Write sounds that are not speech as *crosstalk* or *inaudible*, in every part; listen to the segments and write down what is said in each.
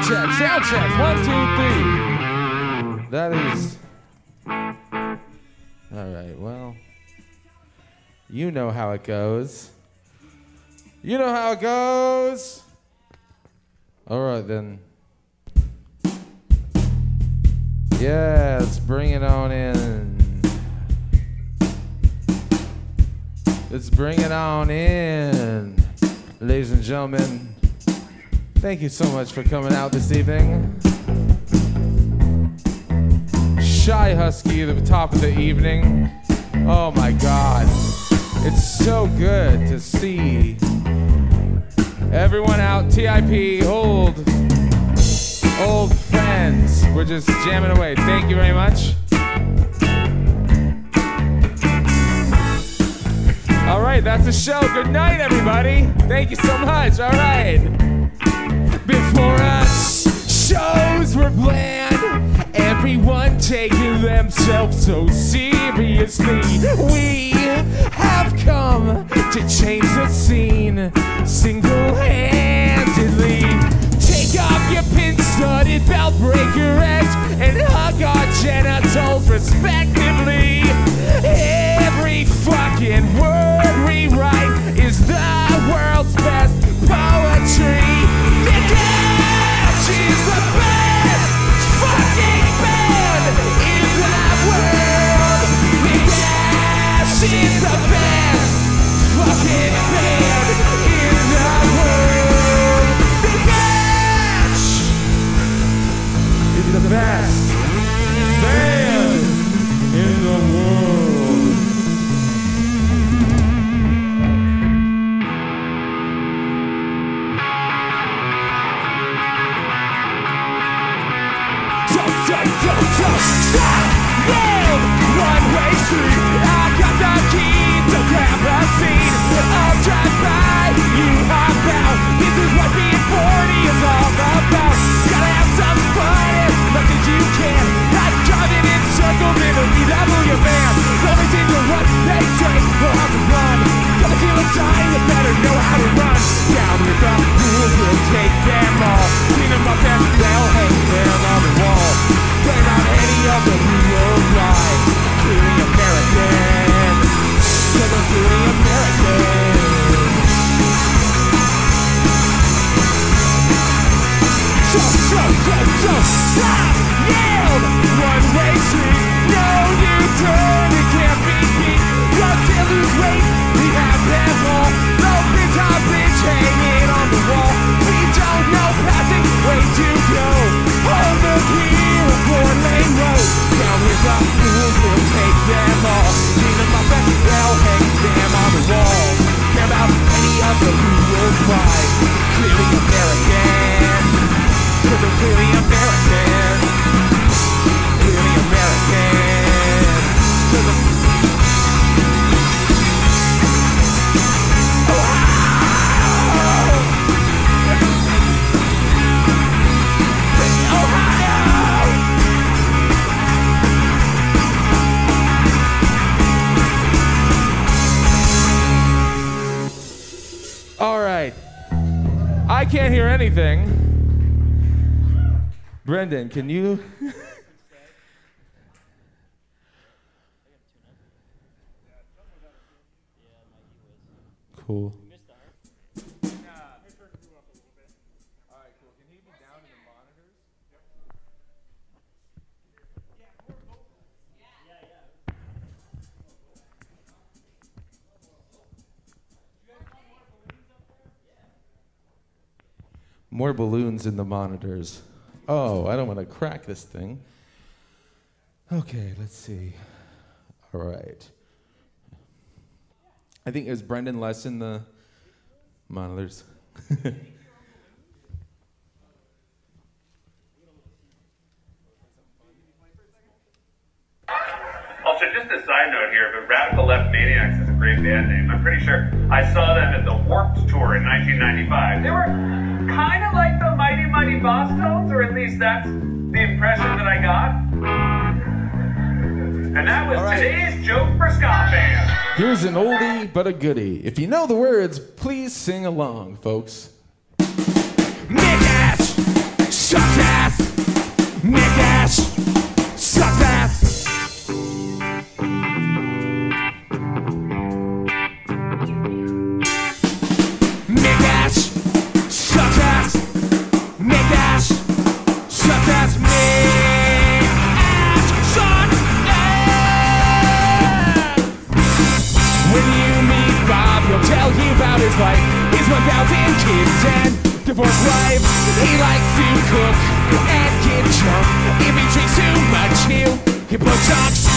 Sound check, sound check. One, two, three. That is. All right, well. You know how it goes. You know how it goes. All right, then. Yeah, let's bring it on in. Let's bring it on in. Ladies and gentlemen, thank you so much for coming out this evening. Shy Husky, the top of the evening. Oh my god. It's so good to see everyone out, TIP, old, old friends. We're just jamming away. Thank you very much. All right, that's the show. Good night, everybody. Thank you so much. All right. Before us, shows were planned. Everyone taking themselves so seriously. We have come to change the scene single handedly. Take off your pin studded belt, break your edge, and hug our genitals respectively. Every fucking word we write is the world's best poetry. Stop! Nailed one-way street. Brendan, can you? *laughs* cool. More balloons in the monitors. Oh, I don't want to crack this thing. Okay, let's see. All right. I think it was Brendan less in the monitors. *laughs* Also, just a side note here, but Radical Left Maniacs is a great band name. I'm pretty sure I saw them at the Warped Tour in 1995. They were kind of like the Mighty Mighty Bosstones, or at least that's the impression that I got. And that was All right. today's joke for Ska fans. Here's an oldie but a goodie. If you know the words, please sing along, folks. Nick ass, sucks ass. McAsh he'll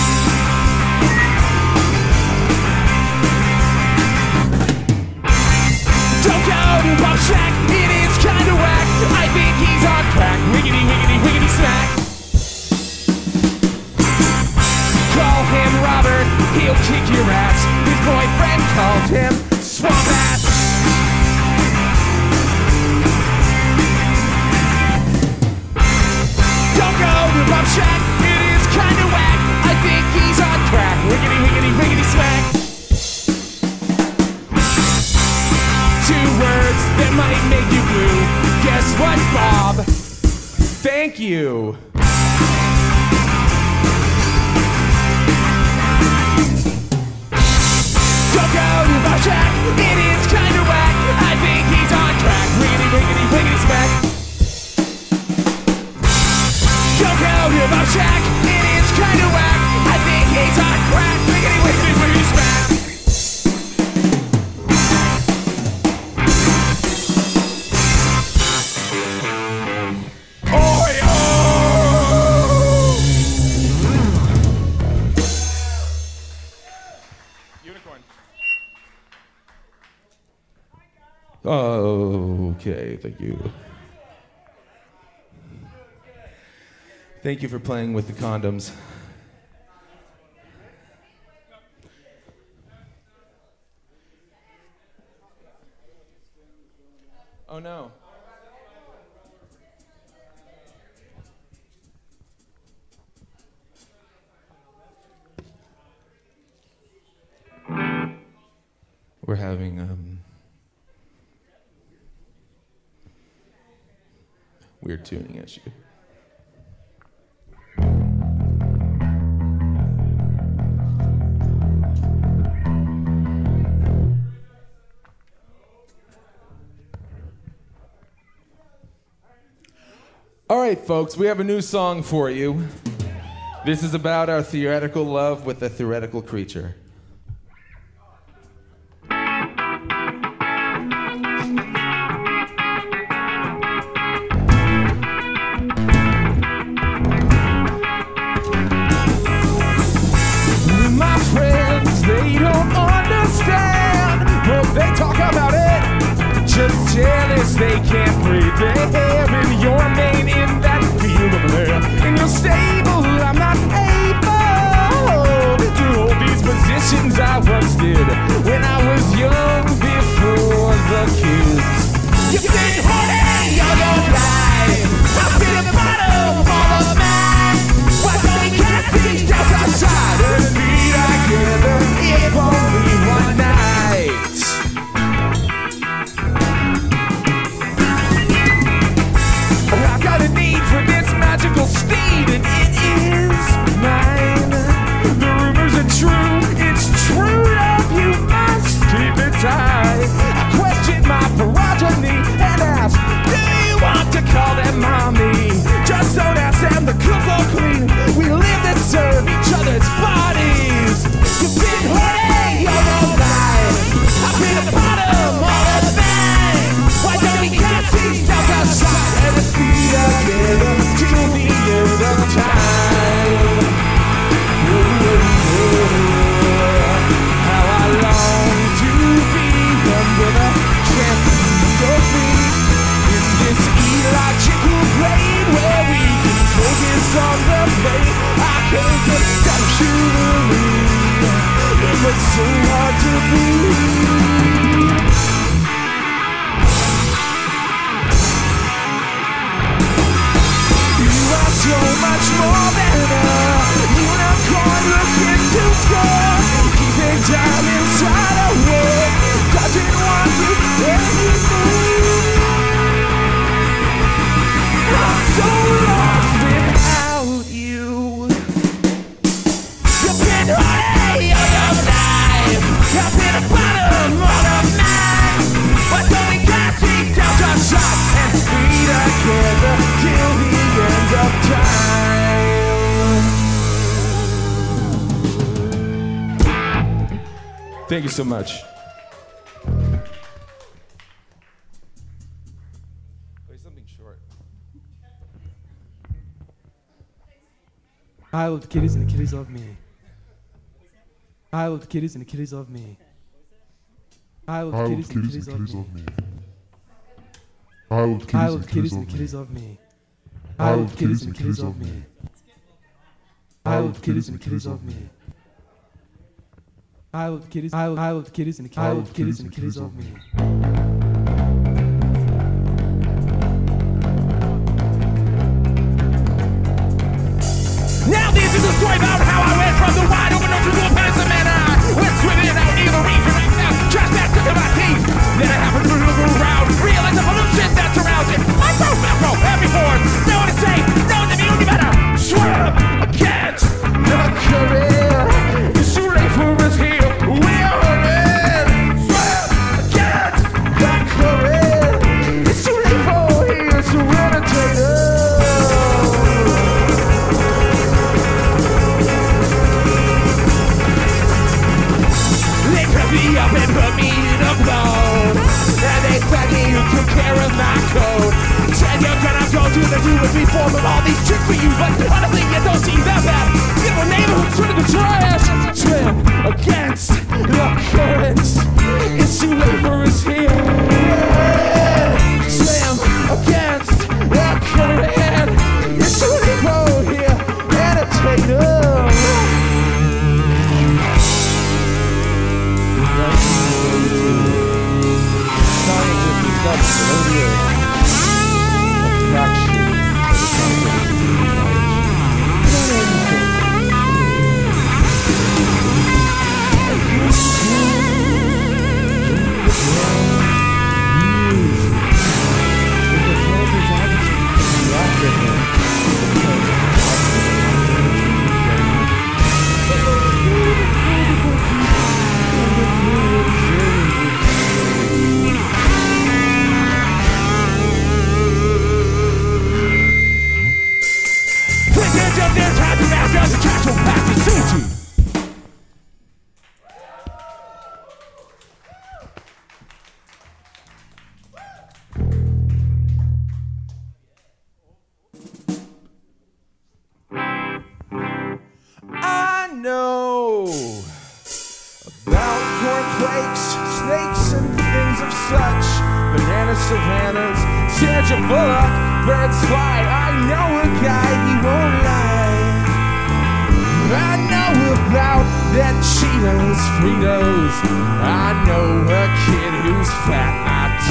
Thank you. Thank you for playing with the condoms. Tuning issue. All right, folks, we have a new song for you. This is about our theoretical love with a theoretical creature. They can't breathe. They're in your name in that field over there. In your stable, I'm not able to hold these positions I once did when I was young before the kids. You've been horny all your life. Call them mommy? Just don't ask them to cook or clean. We live to serve each other's bodies. You've been all your life. I've been the bottom all the time. Why don't we cast these down outside and let's be together till the end of time? Focus on the plane. I can't conceptually. It looks so hard to breathe. You are so much more than a unicorn looking to score. Keeping time inside a world doesn't want you Thank you so much. Play something short. I love the kitties and the kitties love me. I love the kitties and the kitties love me. I love the kitties and the kitties kitties love me. I love kitties and the kitties and the kitties kitties love me. love me. I love the kitties and the kitties love me. I love the kitties and the kitties love me. I love the kitties. I love, I love the kitties and the I love kitties and the kitties love me. Now this is a story about how I went from the wide open ocean to a peninsula I went swimming out near the reef and right now just back to my teeth.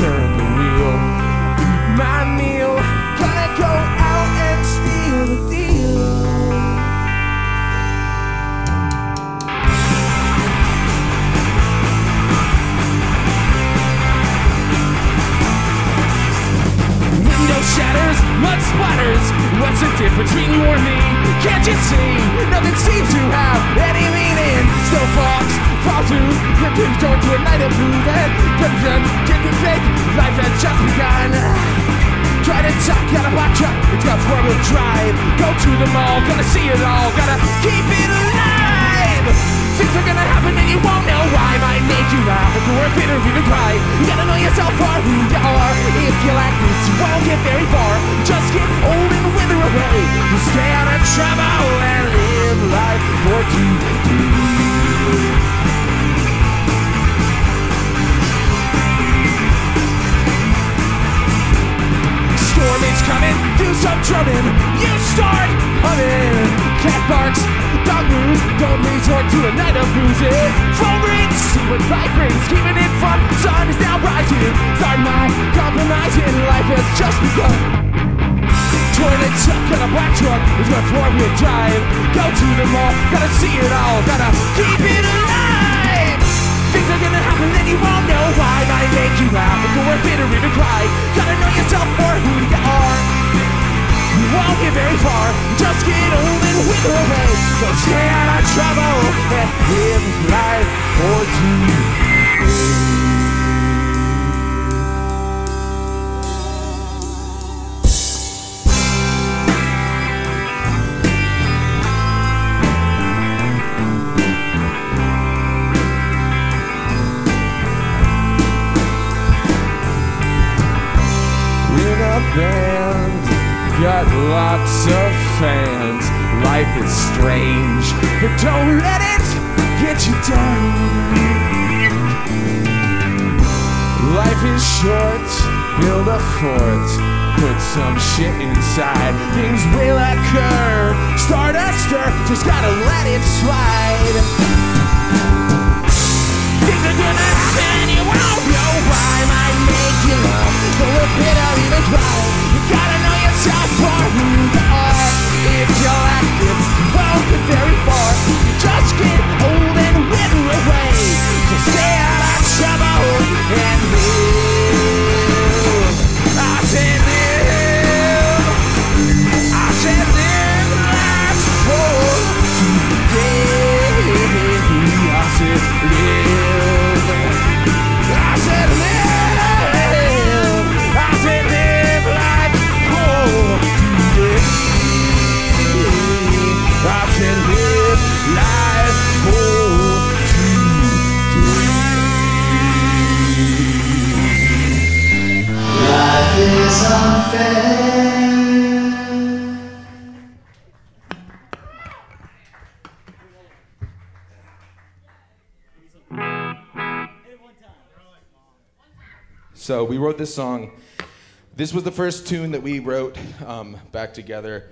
Turn the wheel, my meal, gonna go out and steal the deal. Window shatters, mud splatters. What's the difference between you or me? Can't you see? Nothing seems to have any meaning. Still fox, through. Victims going to a night of booze and crimson. Kicking fake, life has just begun. Try to talk out a black truck, it's got four wheel drive. Go to the mall, gonna see it all, gotta keep it alive. Things are gonna happen and you won't know why. Might make you laugh, if you're fit or even cry. You gotta know yourself for who you are. If you like this, you won't get very far. Just get old and wither away. You stay out of trouble and live life for today. Storm is coming, do some drumming. You start humming. Cat barks, dog moves. Don't resort to a night of boozing. Phone rings, see what brings. Keeping it fun, sun is now rising. Start my compromising, life has just begun. Toilet suck and a black truck is gonna four wheel drive. Go to the mall, gotta see it all, gotta keep it alive. Are gonna happen and you won't know why. Might make you laugh, if you're bitter, even cry. Gotta know yourself for who you are. You won't get very far. Just get old and wither away. So stay out of trouble and live life for today. Lots of fans. Life is strange, but don't let it get you down. Life is short, build a fort. Put some shit inside, things will occur. Start a stir, just gotta let it slide. Things are gonna happen you won't know why Might make you love even You gotta know yourself for who you are If you lack it, won't get very far You just get old and wither away So stay out of trouble and live I said is unfair. So we wrote this song. This was the first tune that we wrote um, back together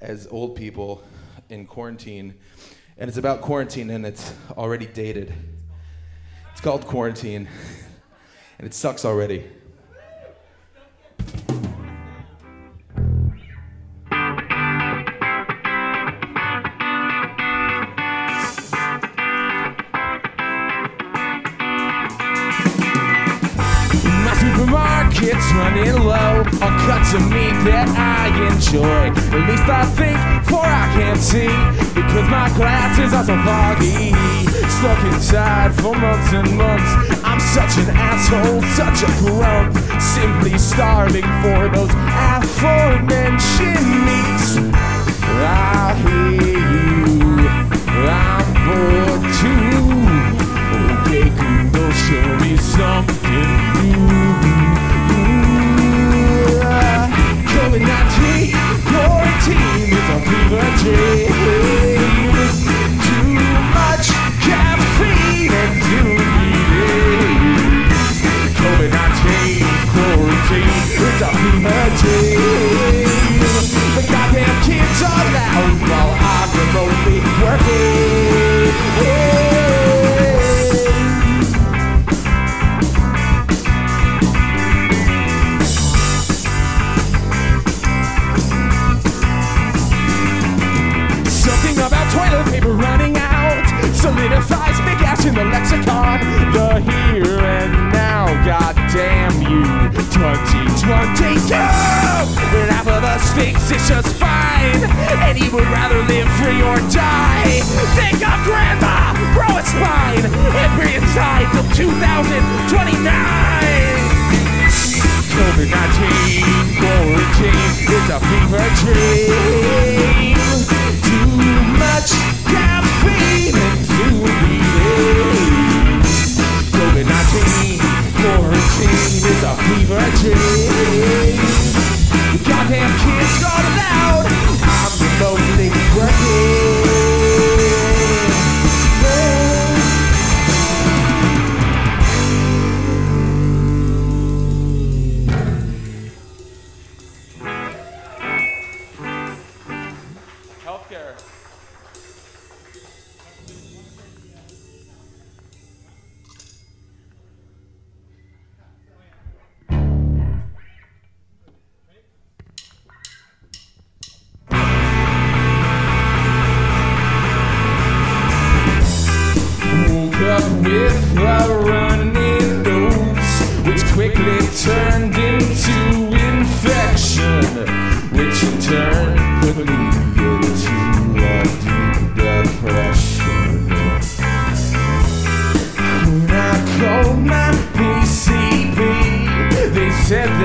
as old people in quarantine. And it's about quarantine and it's already dated. It's called Quarantine. And it sucks already. Starving for those aforementioned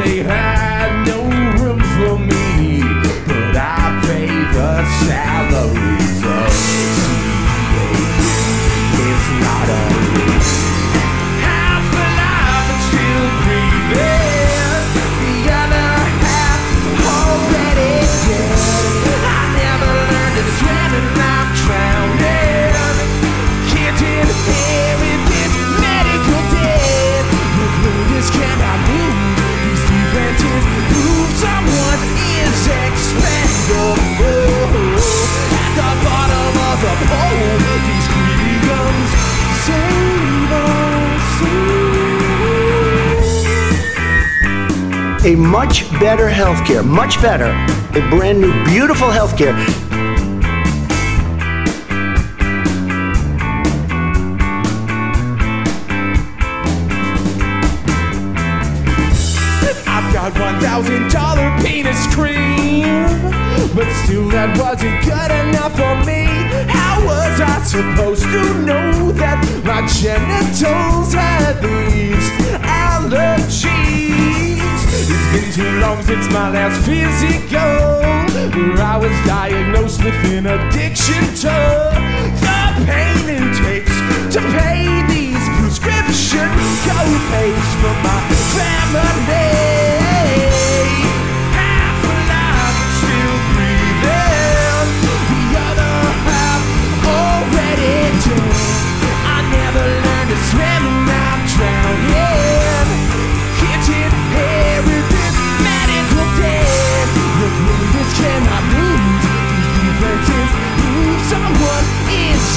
they had no room for me, but I pay the salaries of CAP. It's not a lease. Defenses prove someone is expendable. At the bottom of the pole, these greedy guns save us. a much better healthcare, much better, a brand new, beautiful healthcare. Thousand dollar penis cream, but still that wasn't good enough for me. How was I supposed to know that my genitals had these allergies? It's been too long since my last physical, where I was diagnosed with an addiction to the pain it takes to pay these prescription co-pays for my family.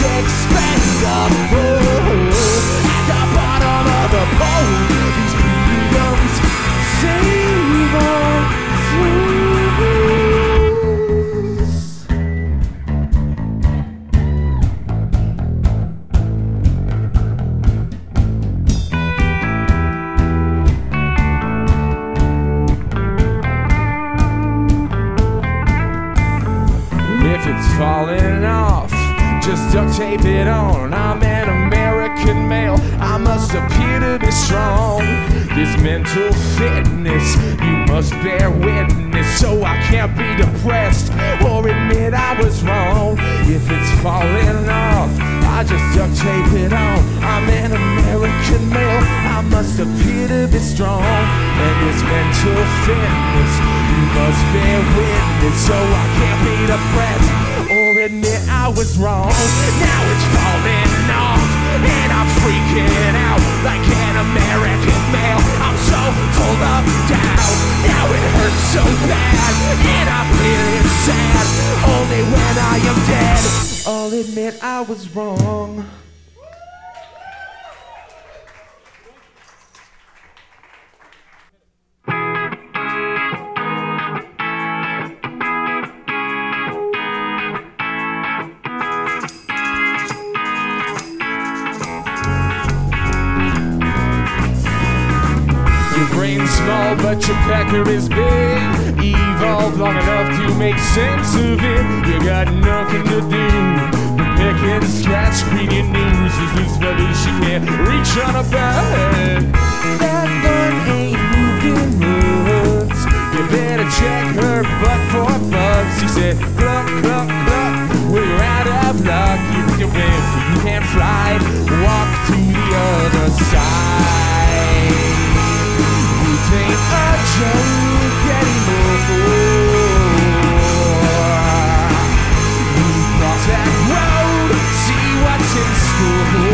Expendable. At just duct tape it on. I'm an American male, I must appear to be strong. This mental fitness, you must bear witness, so I can't be depressed or admit I was wrong. If it's falling off, I just duct tape it on. I'm an American male, I must appear to be strong. And this mental fitness, you must bear witness, so I can't be depressed admit I was wrong. Now it's falling off, and I'm freaking out like an American male. I'm so full of doubt. Now it hurts so bad, and I'm feeling sad. Only when I am dead, I'll admit I was wrong. Your brain's small, but your pecker is big. Evolved long enough to make sense of it. You got nothing to do but pick and scratch, read your news. This fella, she can't reach on a bag. That gun ain't moved in months. You better check her butt for bugs. She said, cluck, cluck, cluck. We're out of luck. You win, you can't fly. Walk to the other side. A joke anymore. Road, see what's in store.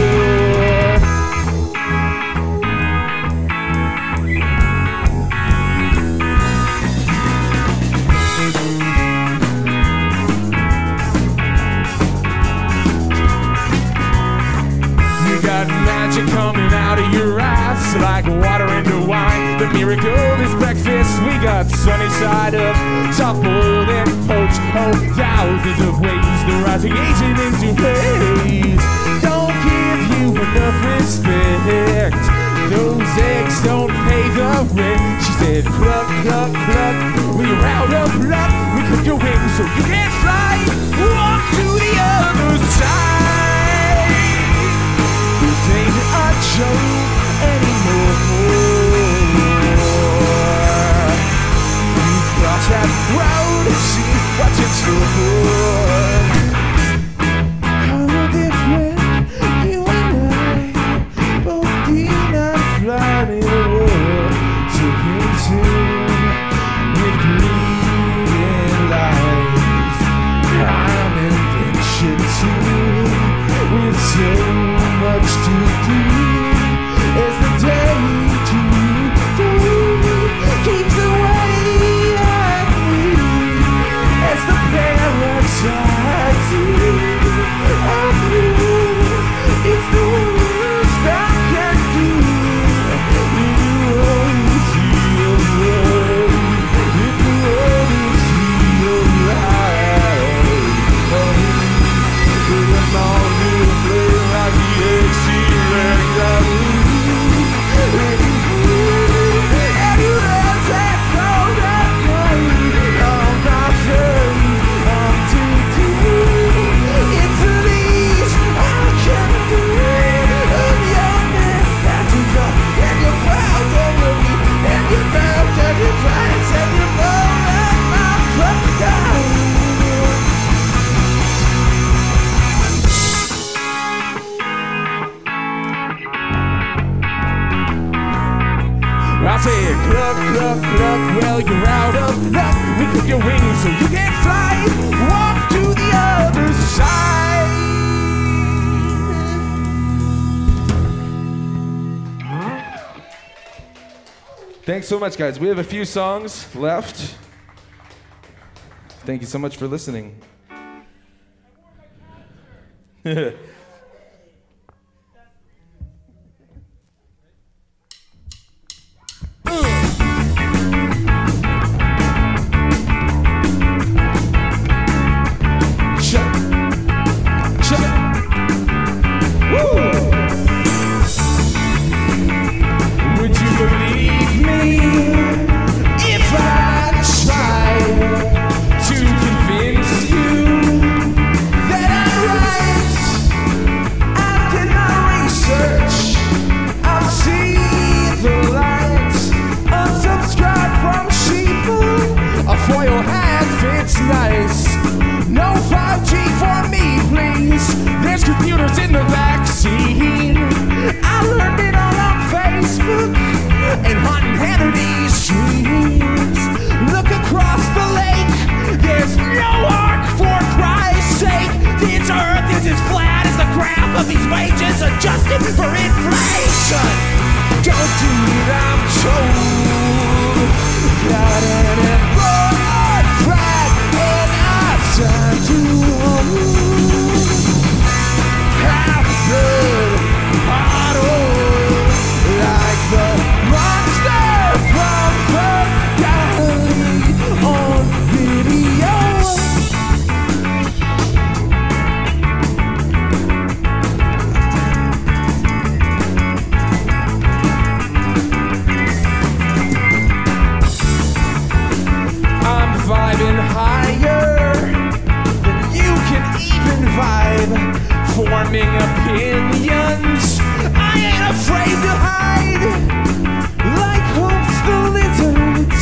You got magic coming out of your eyes like water into wine. The miracle is breakfast. We got sunny side up, boiled and poached. Oh, thousands of ways the rising agent into praise. Don't give you enough respect. Those eggs don't pay the rent. She said, cluck, cluck, cluck. We're out of luck. We clip your wings so you can't fly. Walk to the other side. This ain't a joke anymore. that road, she watches the board. Thanks so much, guys. We have a few songs left. Thank you so much for listening. *laughs* of these wages adjusted for inflation. Don't do it, I'm told. Got an embroidered flag and I've time to hold. Forming opinions, I ain't afraid to hide. Like hopes the lizards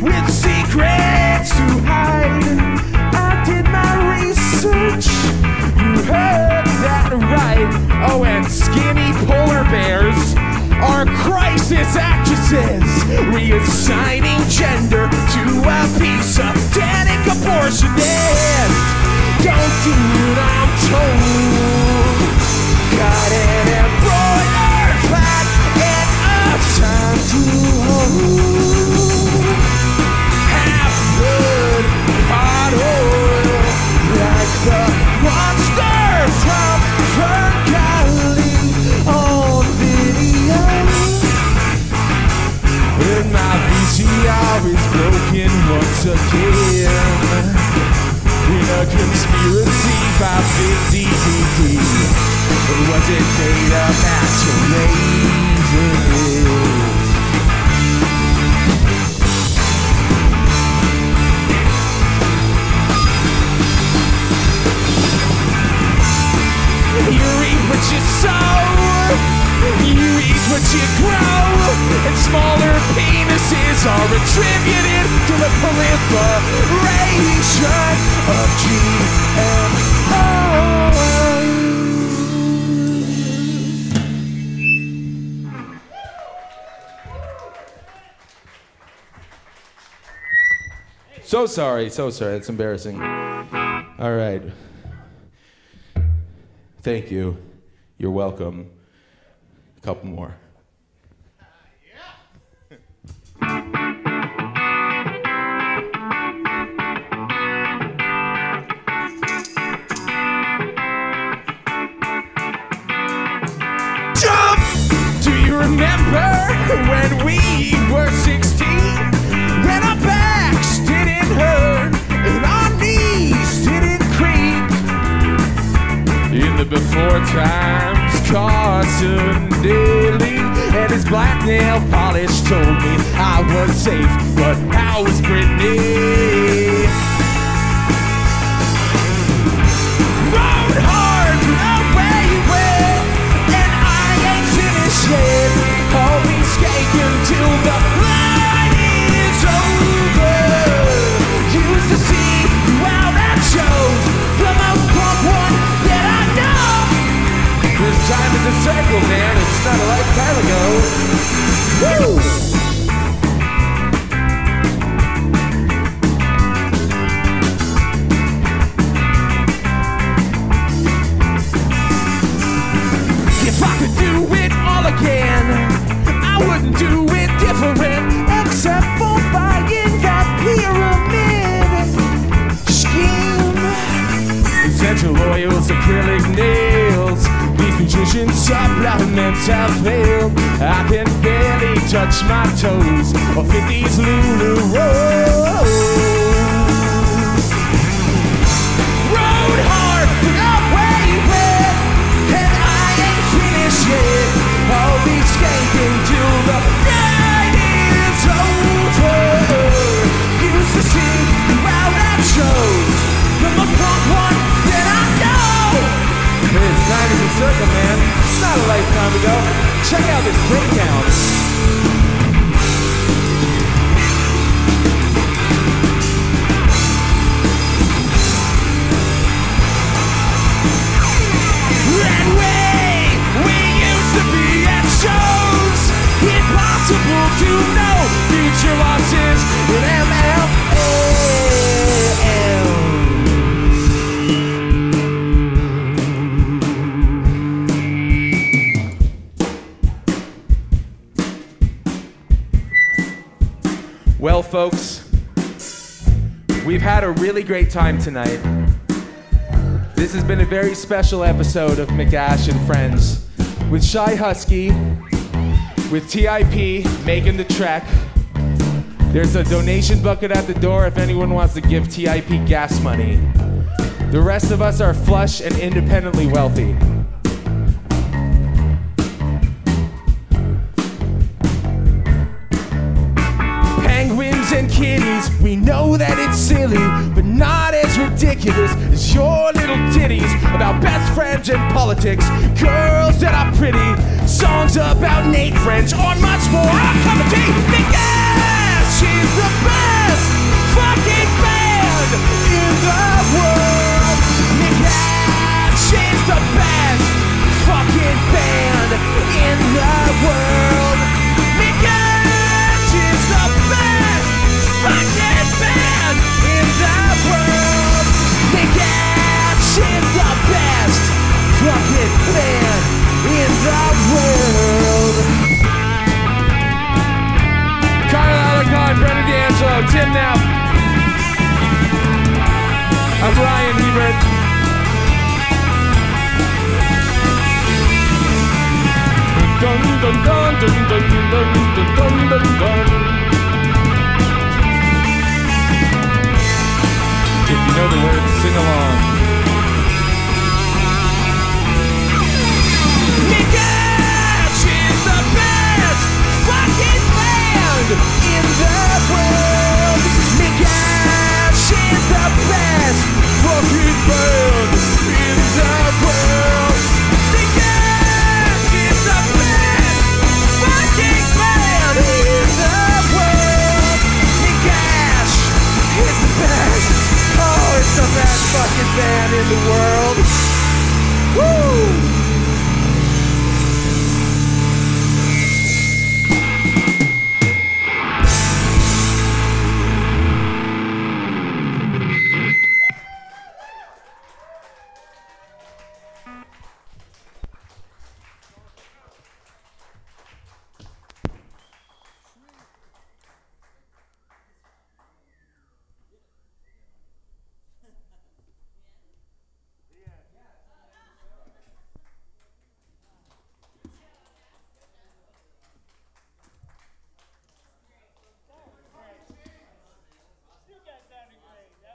with secrets to hide. I did my research, you heard that right. Oh, and skinny polar bears are crisis actresses, reassigning gender to a piece of again. In a conspiracy by Big DVD. Was it made data masquerade? You reap what you sow. You eat what you grow. Smaller penises are attributed to the proliferation of GMOs. So sorry, so sorry. That's embarrassing. All right. Thank you. You're welcome. A couple more. The before times, Carson Daly and his black nail polish told me I was safe, but how was Britney? Rode hard away with, and I ain't finished yet. Always till the lifetime ago. Check out this breakdown. Impossible to folks, we've had a really great time tonight. This has been a very special episode of McAsh and Friends with Shy Husky, with TIP making the trek. There's a donation bucket at the door if anyone wants to give TIP gas money. The rest of us are flush and independently wealthy. Kitties. We know that it's silly, but not as ridiculous as your little ditties about best friends and politics, girls that are pretty, songs about Nate French, or much more. Cup of tea. Because she's the best fucking band in the world. Because she's the best fucking band in the world. by Brendan D'Angelo, Tim Knapp. I'm Ryan Hebert. Dun dun dun dun dun dun dun dun dun dun. If you know the words, sing along. Miguel!